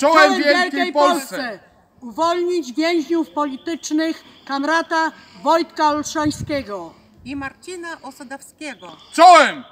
Czołem Wielkiej Polsce! Uwolnić więźniów politycznych Kamrata Wojtka Olszańskiego. i Marcina Osadowskiego. Czołem!